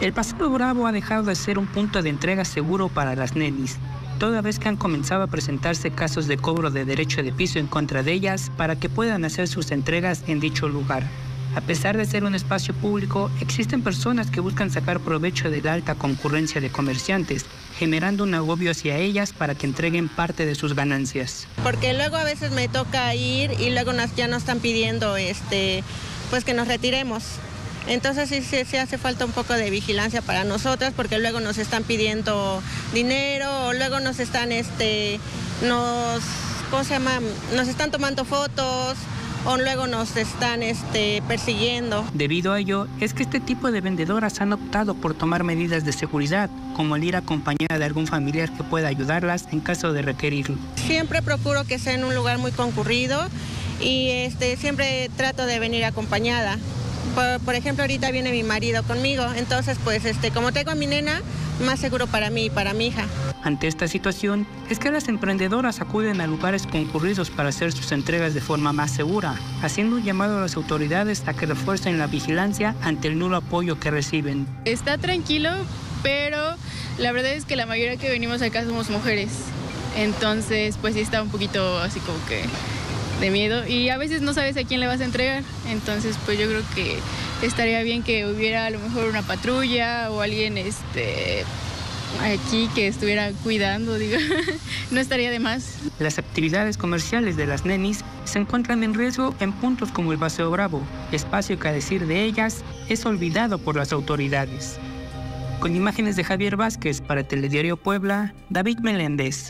El Paseo Bravo ha dejado de ser un punto de entrega seguro para las nenis, toda vez que han comenzado a presentarse casos de cobro de derecho de piso en contra de ellas para que puedan hacer sus entregas en dicho lugar. A pesar de ser un espacio público, existen personas que buscan sacar provecho de la alta concurrencia de comerciantes, generando un agobio hacia ellas para que entreguen parte de sus ganancias. Porque luego a veces me toca ir y luego nos, ya nos están pidiendo este, pues que nos retiremos. Entonces sí, sí, sí, hace falta un poco de vigilancia para nosotras porque luego nos están pidiendo dinero o luego nos están, este, nos, ¿cómo se llama? Nos están tomando fotos o luego nos están este, persiguiendo. Debido a ello, es que este tipo de vendedoras han optado por tomar medidas de seguridad, como el ir acompañada de algún familiar que pueda ayudarlas en caso de requerirlo. Siempre procuro que sea en un lugar muy concurrido y este, siempre trato de venir acompañada. Por, por, ejemplo, ahorita viene mi marido conmigo, entonces pues este, como tengo a mi nena, más seguro para mí y para mi hija. Ante esta situación, es que las emprendedoras acuden a lugares concurridos para hacer sus entregas de forma más segura, haciendo un llamado a las autoridades a que refuercen la vigilancia ante el nulo apoyo que reciben. Está tranquilo, pero la verdad es que la mayoría que venimos acá somos mujeres, entonces pues sí está un poquito así como que de miedo y a veces no sabes a quién le vas a entregar. Entonces, pues yo creo que estaría bien que hubiera a lo mejor una patrulla o alguien este aquí que estuviera cuidando, digo, no estaría de más. Las actividades comerciales de las nenis se encuentran en riesgo en puntos como el Paseo Bravo, espacio que a decir de ellas es olvidado por las autoridades. Con imágenes de Javier Vázquez para Telediario Puebla, David Meléndez.